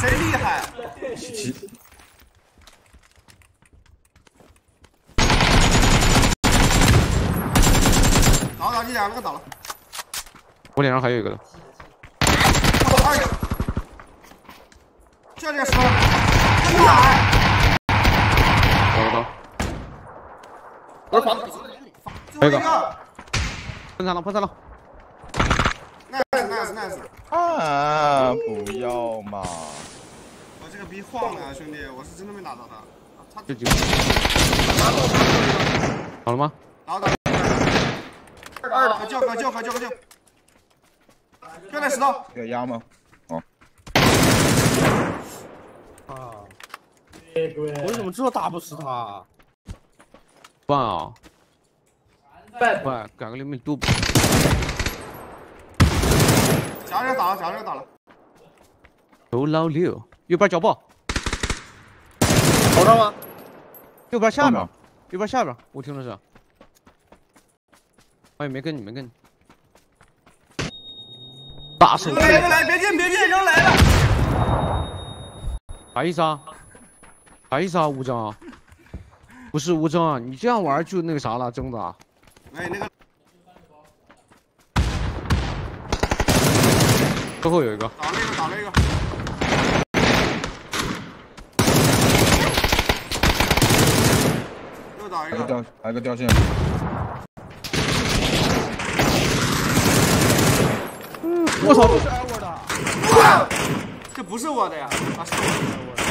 谁厉害？七倒倒，你两个倒了。我脸上还有一个的，我二个，就这个时候，真来。倒了倒，我防一个喷残了喷残了，，nice nice nice。啊！不要嘛！我这个逼晃了，兄弟，我是真的没打到他。他这几个，好了吗？倒倒。二可救可救可救可救。就那石头，要压吗？啊！我怎么知道打不死他？办啊，办办，改个灵敏度。夹着打了，夹着打了。头老六，右边脚步，头上吗？右边下边，右边下边，我听着是。哎，没跟你，没跟你。大手来来扔来，别进别进，扔来了。啥意思啊？啥意思啊？吴征，不是吴征，你这样玩就那个啥了，征子啊。哎，那个最后有一个，打了一个，打了一个。再打一个，掉来个掉线。我操，这是的，这不是我的呀，啊，是我的。